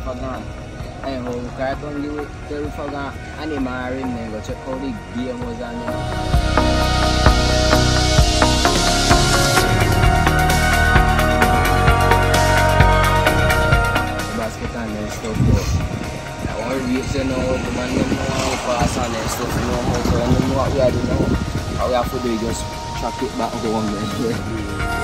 for gone. Hey, how cartoon you tell for gone animal ring then go check how the game was on there. And to the man them how pass and stuff you know how know what we are doing now. All we have to do is just chuck it back home.